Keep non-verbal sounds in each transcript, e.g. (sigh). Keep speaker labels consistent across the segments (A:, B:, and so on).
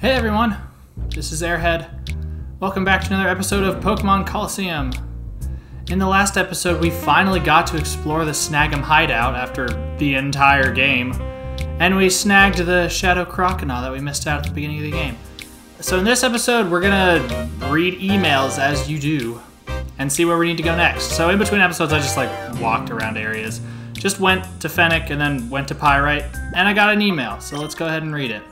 A: Hey everyone, this is Aarhead. Welcome back to another episode of Pokemon Colosseum. In the last episode, we finally got to explore the Snag'em hideout after the entire game, and we snagged the Shadow Crocodile that we missed out at the beginning of the game. So in this episode, we're gonna read emails as you do, and see where we need to go next. So in between episodes, I just like walked around areas. Just went to Phenac and then went to Pyrite, and I got an email, so let's go ahead and read it.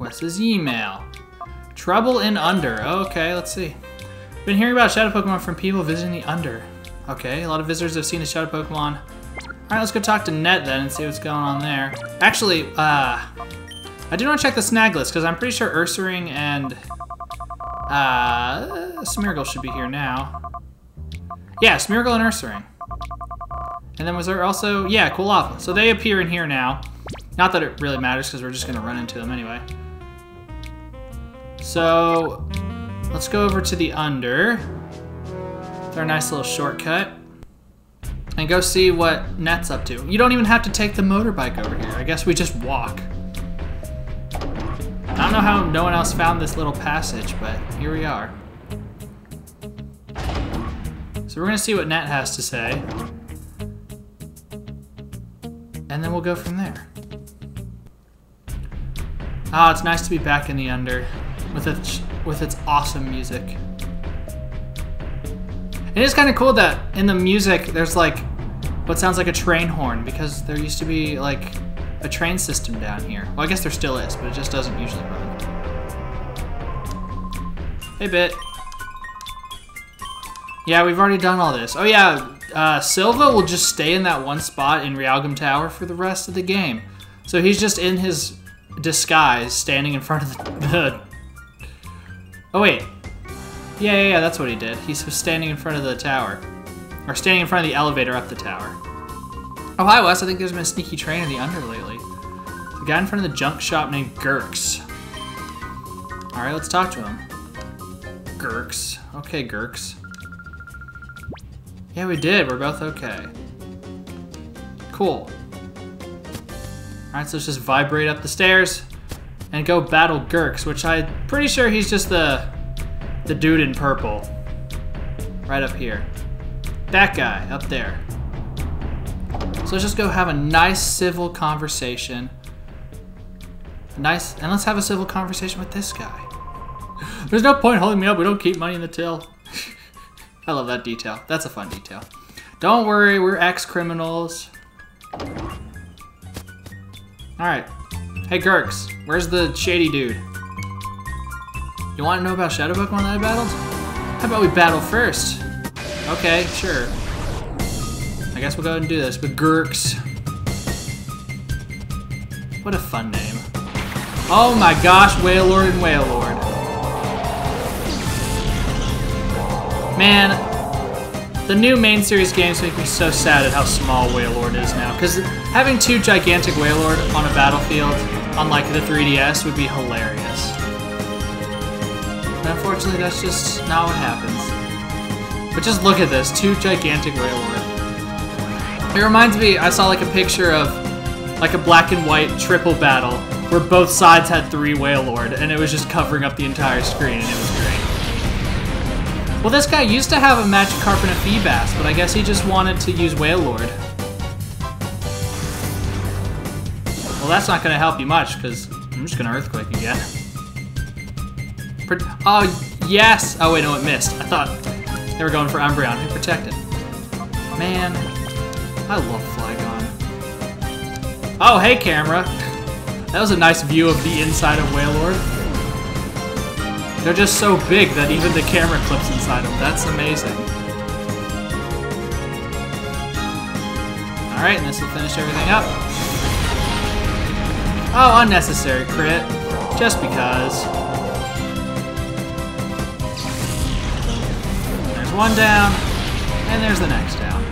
A: What's his email? Trouble in Under. Okay, let's see. Been hearing about Shadow Pokemon from people visiting the Under. Okay, a lot of visitors have seen the Shadow Pokemon. Alright, let's go talk to Nett then and see what's going on there. Actually, uh, I do want to check the snag list because I'm pretty sure Ursaring and uh, Smeargle should be here now. Yeah, Smeargle and Ursaring. And then was there also, yeah, Quilava. So they appear in here now. Not that it really matters because we're just going to run into them anyway. So let's go over to the under. It's our nice little shortcut. And go see what Nett's up to. You don't even have to take the motorbike over here. I guess we just walk. I don't know how no one else found this little passage, but here we are. So we're gonna see what Net has to say. And then we'll go from there. Ah, oh, it's nice to be back in the under with its with its awesome music. It is kind of cool that in the music there's like what sounds like a train horn because there used to be like a train system down here. Well, I guess there still is, but it just doesn't usually run. Hey, Bit. Yeah, we've already done all this. Oh yeah, uh, Silva will just stay in that one spot in Realgam Tower for the rest of the game. So he's just in his disguise, standing in front of the, the Oh, wait. Yeah, yeah, yeah, that's what he did. He was standing in front of the tower. Or standing in front of the elevator up the tower. Oh, hi, Wes. I think there's been a sneaky train in the under lately. The guy in front of the junk shop named Gurks. Alright, let's talk to him. Gurks. Okay, Gurks. Yeah, we did. We're both okay. Cool. Alright, so let's just vibrate up the stairs and go battle Gurks, which I'm pretty sure he's just the the dude in purple. Right up here. That guy, up there. So let's just go have a nice civil conversation. Nice, and let's have a civil conversation with this guy. (laughs) There's no point holding me up, we don't keep money in the till. (laughs) I love that detail. That's a fun detail. Don't worry, we're ex-criminals. Alright, Hey, Gurks, where's the shady dude? You want to know about Shadow Pokemon that I battled? How about we battle first? Okay, sure. I guess we'll go ahead and do this with Gurks. What a fun name. Oh my gosh, Wailord and Wailord. Man, the new main series games make me so sad at how small Wailord is now. Because having two gigantic Wailord on a battlefield unlike the 3DS, would be hilarious. But unfortunately, that's just not what happens. But just look at this, two gigantic Wailord. It reminds me, I saw like a picture of like a black and white triple battle where both sides had three Wailord, and it was just covering up the entire screen, and it was great. Well, this guy used to have a and a Feebas, but I guess he just wanted to use Wailord. That's not going to help you much, because I'm just going to Earthquake again. oh, yes! Oh, wait, no, it missed. I thought they were going for Umbreon. Who protected? Man, I love Flygon. Oh, hey, camera. That was a nice view of the inside of Wailord. They're just so big that even the camera clips inside them. That's amazing. Alright, and this will finish everything up. Oh, unnecessary crit. Just because. There's one down, and there's the next down.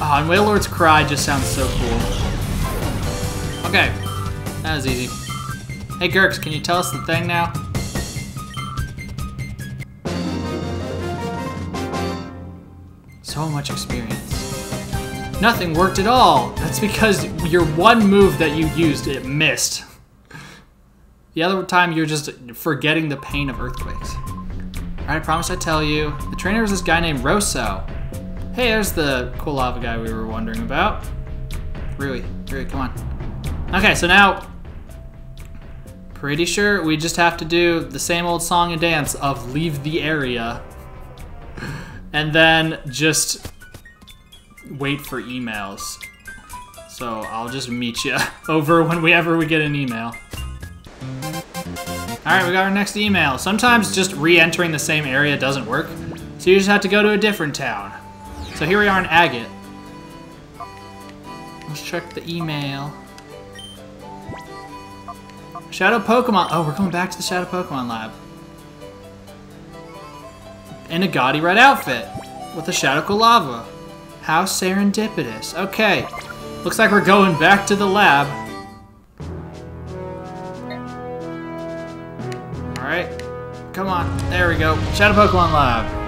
A: Oh, and Wailord's Cry just sounds so cool. Okay, that was easy. Hey Gurks, can you tell us the thing now? So much experience. Nothing worked at all. That's because your one move that you used, it missed. The other time, you're just forgetting the pain of earthquakes. Alright, I promise I tell you. The trainer was this guy named Rosso. Hey, there's the cool lava guy we were wondering about. Rui, Rui, come on. Okay, so now, pretty sure we just have to do the same old song and dance of leave the area. And then just wait for emails. So I'll just meet you (laughs) over whenever we get an email. Alright, we got our next email. Sometimes just re-entering the same area doesn't work, so you just have to go to a different town. So here we are in Agate. Let's check the email. Shadow Pokemon. Oh, we're going back to the Shadow Pokemon Lab. In a gaudy red outfit with a Shadow Lava. How serendipitous. Okay. Looks like we're going back to the lab. Alright. Come on. There we go. Shadow Pokemon Lab.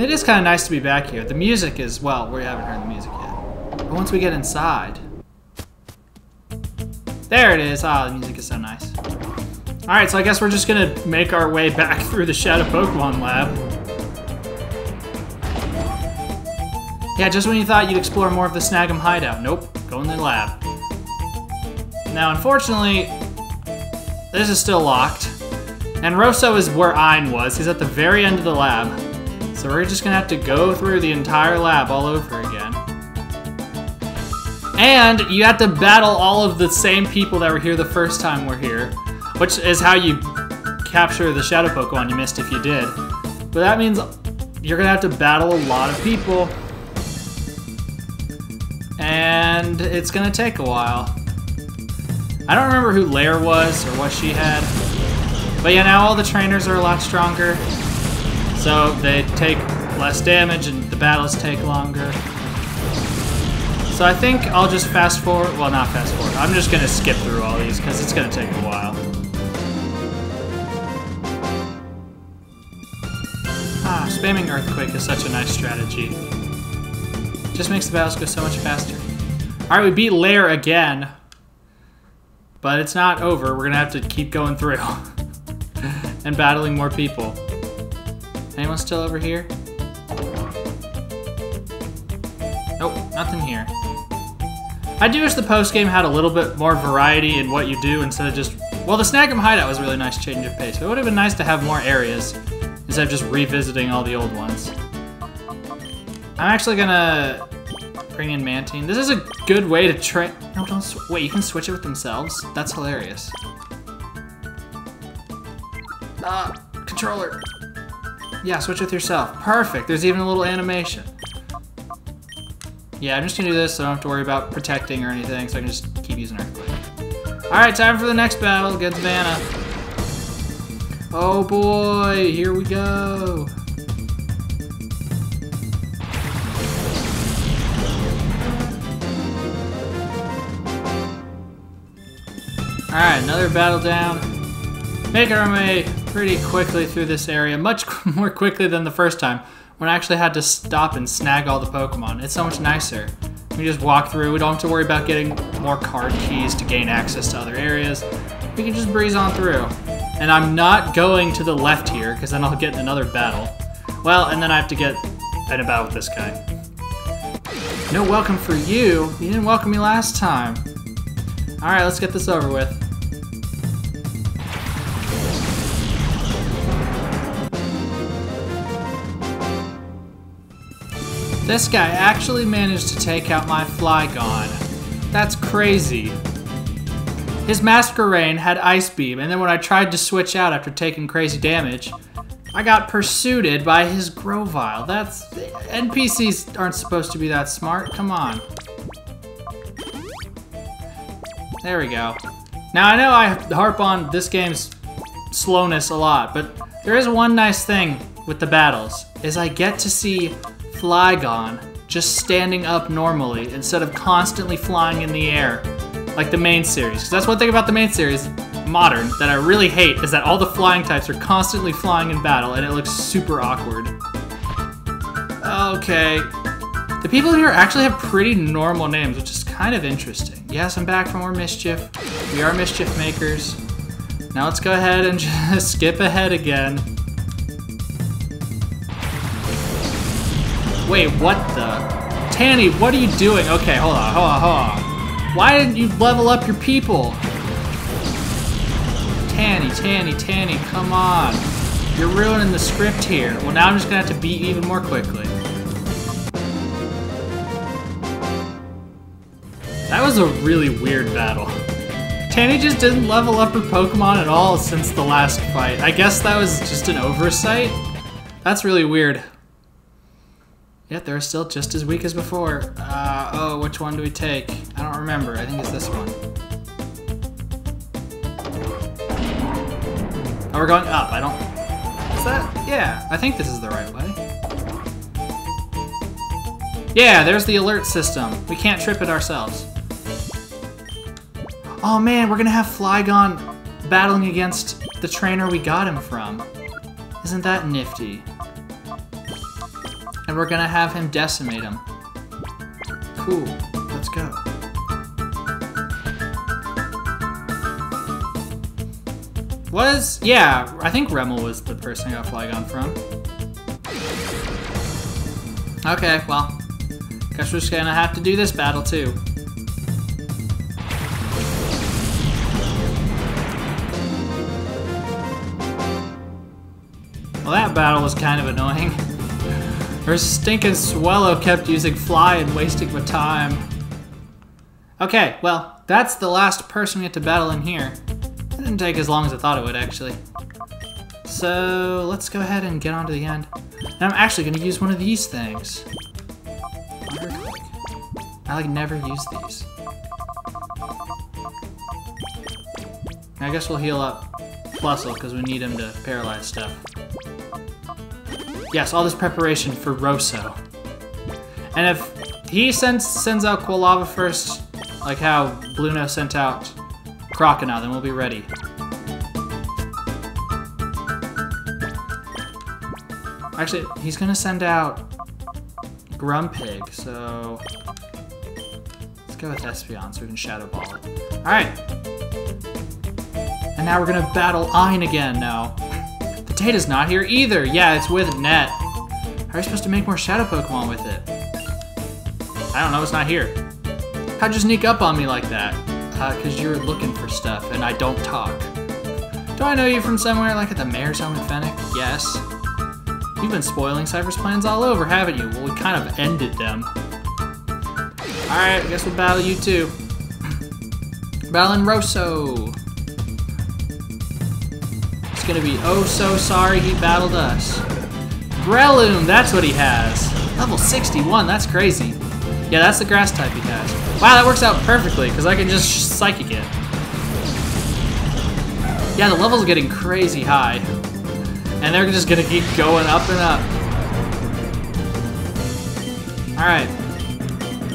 A: It is kind of nice to be back here. The music is, well, we haven't heard the music yet. But once we get inside... There it is. Ah, the music is so nice. Alright, so I guess we're just gonna make our way back (laughs) through the Shadow Pokemon Lab. Yeah, just when you thought you'd explore more of the Snag'em hideout. Nope, go in the lab. Now, unfortunately, this is still locked. And Rosso is where Ein was. He's at the very end of the lab. So we're just gonna have to go through the entire lab all over again. And you have to battle all of the same people that were here the first time we're here, which is how you capture the Shadow Pokemon you missed if you did. But that means you're gonna have to battle a lot of people. And it's gonna take a while. I don't remember who Lair was or what she had. But yeah, now all the trainers are a lot stronger. So they take less damage and the battles take longer. So I think I'll just fast forward, well not fast forward, I'm just gonna skip through all these because it's gonna take a while. Ah, spamming Earthquake is such a nice strategy. Just makes the battles go so much faster. Alright, we beat Lair again. But it's not over, we're gonna have to keep going through. (laughs) and battling more people. Anyone still over here? Nope, nothing here. I do wish the post-game had a little bit more variety in what you do instead of just... Well, the Snag'em Hideout was a really nice change of pace, but it would have been nice to have more areas instead of just revisiting all the old ones. I'm actually gonna bring in Mantine. This is a good way to train... No, don't... Wait, you can switch it with themselves? That's hilarious. Ah, controller. Yeah, switch with yourself. Perfect. There's even a little animation. Yeah, I'm just gonna do this so I don't have to worry about protecting or anything, so I can just keep using Earthquake. Alright, time for the next battle against Vanna. Oh boy, here we go. Alright, another battle down. Make our way pretty quickly through this area, much (laughs) more quickly than the first time, when I actually had to stop and snag all the Pokemon. It's so much nicer. We just walk through, we don't have to worry about getting more card keys to gain access to other areas. We can just breeze on through. And I'm not going to the left here, because then I'll get another battle. Well, and then I have to get in a battle with this guy. No welcome for you. You didn't welcome me last time. Alright, let's get this over with. This guy actually managed to take out my Flygon. That's crazy. His Masquerain had Ice Beam, and then when I tried to switch out after taking crazy damage, I got pursued by his Grovyle. That's... NPCs aren't supposed to be that smart. Come on. There we go. Now, I know I harp on this game's slowness a lot, but there is one nice thing with the battles, is I get to see Flygon just standing up normally instead of constantly flying in the air like the main series. Because that's one thing about the main series, modern, that I really hate is that all the flying types are constantly flying in battle and it looks super awkward. Okay. The people here actually have pretty normal names, which is kind of interesting. Yes, I'm back for more mischief. We are mischief makers. Now let's go ahead and (laughs) just skip ahead again. Wait, what the? Tanny, what are you doing? Okay, hold on, hold on, hold on. Why didn't you level up your people? Tanny, Tanny, Tanny, come on. You're ruining the script here. Well, now I'm just gonna have to beat even more quickly. That was a really weird battle. Tanny just didn't level up her Pokemon at all since the last fight. I guess that was just an oversight? That's really weird. They're still just as weak as before. Uh, oh, which one do we take? I don't remember. I think it's this one. Oh, we're going up. I don't... Is that... Yeah, I think this is the right way. Yeah, there's the alert system. We can't trip it ourselves. Oh man, we're gonna have Flygon battling against the trainer we got him from. Isn't that nifty? And we're gonna have him decimate him. Cool. Let's go. Was yeah, I think Remel was the person I got Flygon from. Okay, well, guess we're just gonna have to do this battle too. Well, that battle was kind of annoying. (laughs) Her stinking swallow kept using Fly and wasting my time. Okay, well, that's the last person we have to battle in here. It didn't take as long as I thought it would, actually. So, let's go ahead and get on to the end. And I'm actually going to use one of these things. I, like, never use these. I guess we'll heal up Plusle, because we need him to paralyze stuff. Yes, all this preparation for Rosso. And if he sends sends out Quilava first, like how Bluno sent out Crocodile, then we'll be ready. Actually, he's gonna send out Grumpig, so let's go with Espeon so we can Shadow Ball it. Alright. And now we're gonna battle Ein again now. Data's not here either. Yeah, it's with Nett. How are you supposed to make more Shadow Pokemon with it? I don't know, it's not here. How'd you sneak up on me like that? Uh, cause you're looking for stuff and I don't talk. Do I know you from somewhere, like at the Mayor's Home in Phenac? Yes. You've been spoiling Cipher's plans all over, haven't you? Well, we kind of ended them. Alright, I guess we'll battle you too. (clears throat) Battling Rosso gonna be oh so sorry he battled us. Breloom, that's what he has. Level 61, that's crazy. Yeah, that's the grass type he has. Wow, that works out perfectly, because I can just Psychic it. Yeah, the level's are getting crazy high. And they're just gonna keep going up and up. Alright.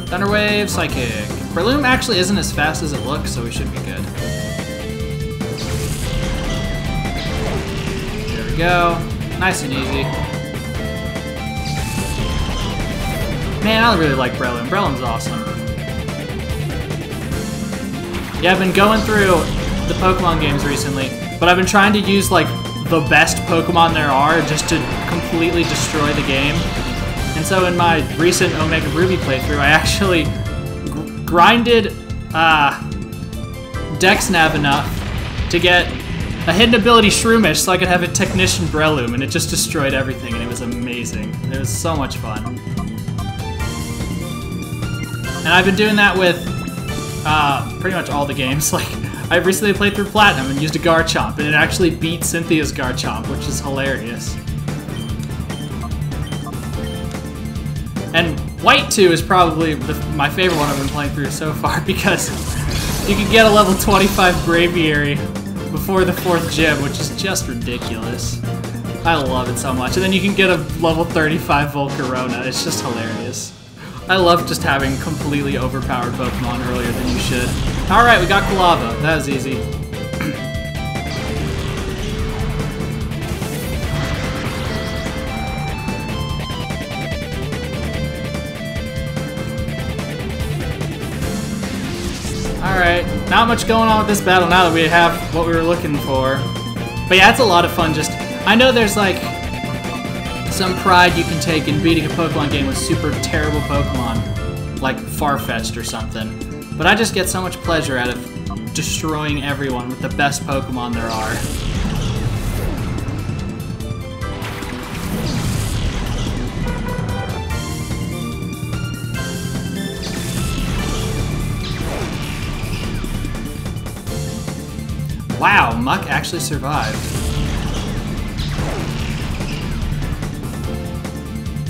A: Thunder Wave, Psychic. Breloom actually isn't as fast as it looks, so we should be good. Go. Nice and easy. Man, I really like Breloom. Breloom's awesome. Yeah, I've been going through the Pokemon games recently, but I've been trying to use, like, the best Pokemon there are just to completely destroy the game. And so in my recent Omega Ruby playthrough, I actually grinded uh, Dexnav enough to get a hidden ability Shroomish so I could have a Technician Breloom, and it just destroyed everything, and it was amazing. It was so much fun. And I've been doing that with uh, pretty much all the games. (laughs) Like, I recently played through Platinum and used a Garchomp, and it actually beat Cynthia's Garchomp, which is hilarious. And White 2 is probably the, my favorite one I've been playing through so far (laughs) because you can get a level 25 Braviary before the fourth gym, which is just ridiculous. I love it so much. And then you can get a level 35 Volcarona. It's just hilarious. I love just having completely overpowered Pokemon earlier than you should. Alright, we got Quilava. That was easy. Not much going on with this battle now that we have what we were looking for. But yeah, it's a lot of fun just... I know there's like some pride you can take in beating a Pokemon game with super terrible Pokemon, like Farfetch'd or something. But I just get so much pleasure out of destroying everyone with the best Pokemon there are. Muk actually survived.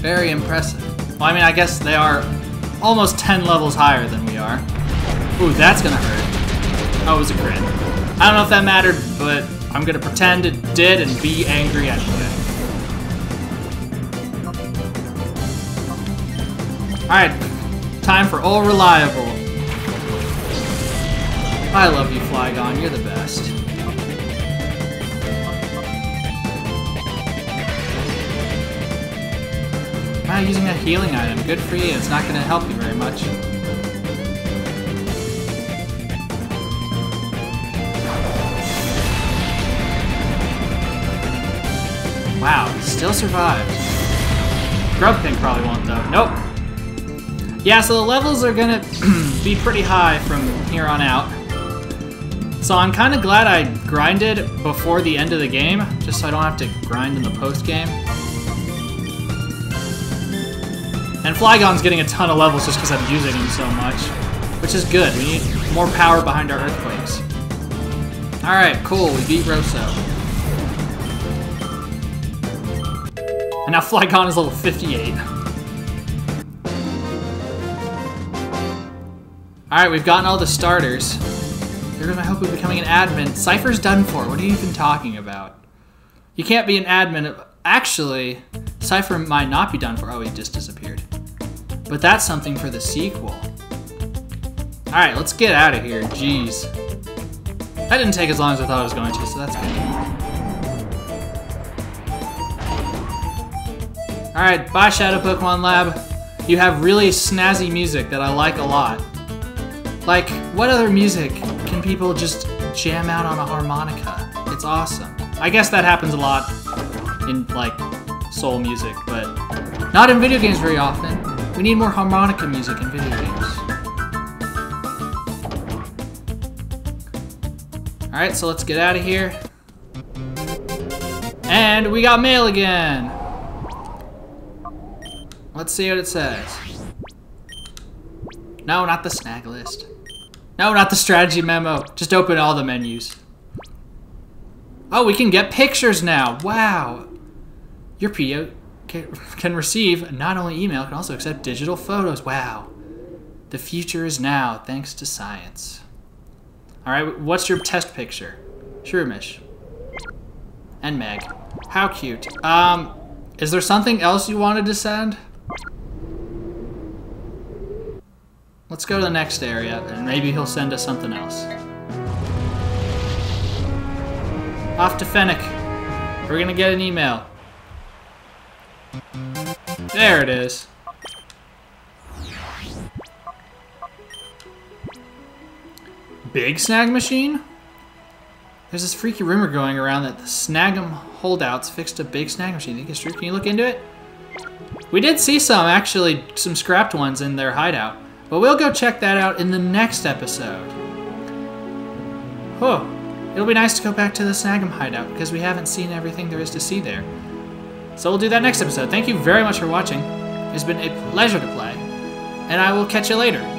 A: Very impressive. Well, I mean, I guess they are almost 10 levels higher than we are. Ooh, that's gonna hurt. Oh, it was a crit. I don't know if that mattered, but I'm gonna pretend it did and be angry anyway. Alright, time for All Reliable. I love you, Flygon. You're the best. Wow, using a healing item. Good for you. It's not going to help you very much. Wow, still survived. Grumpig probably won't though. Nope. Yeah, so the levels are gonna (clears throat) be pretty high from here on out. So I'm kind of glad I grinded before the end of the game, just so I don't have to grind in the post-game. And Flygon's getting a ton of levels just because I'm using him so much. Which is good. We need more power behind our Earthquakes. Alright, cool. We beat Rosso. And now Flygon is level 58. Alright, we've gotten all the starters. There goes my hope of becoming an admin. Cipher's done for. What are you even talking about? You can't be an admin. Actually, Cipher might not be done for. Oh, he just disappeared. But that's something for the sequel. Alright, let's get out of here. Jeez. That didn't take as long as I thought it was going to, so that's good. Alright, bye Shadow Pokemon Lab. You have really snazzy music that I like a lot. Like, what other music can people just jam out on a harmonica? It's awesome. I guess that happens a lot in, like, soul music, but not in video games very often. We need more harmonica music in video games. Alright, so let's get out of here. And we got mail again! Let's see what it says. No, not the snag list. No, not the strategy memo. Just open all the menus. Oh, we can get pictures now. Wow. Your PO can receive not only email, can also accept digital photos. Wow. The future is now, thanks to science. All right, what's your test picture? Shroomish. And Meg. How cute. Um, is there something else you wanted to send? Let's go to the next area, and maybe he'll send us something else. Off to Phenac. We're gonna get an email. There it is. Big snag machine? There's this freaky rumor going around that the Snag'em holdouts fixed a big snag machine. Think it's true? Can you look into it? We did see some, actually, some scrapped ones in their hideout. But we'll go check that out in the next episode. Oh, it'll be nice to go back to the Snag'em hideout because we haven't seen everything there is to see there. So we'll do that next episode. Thank you very much for watching. It's been a pleasure to play, and I will catch you later.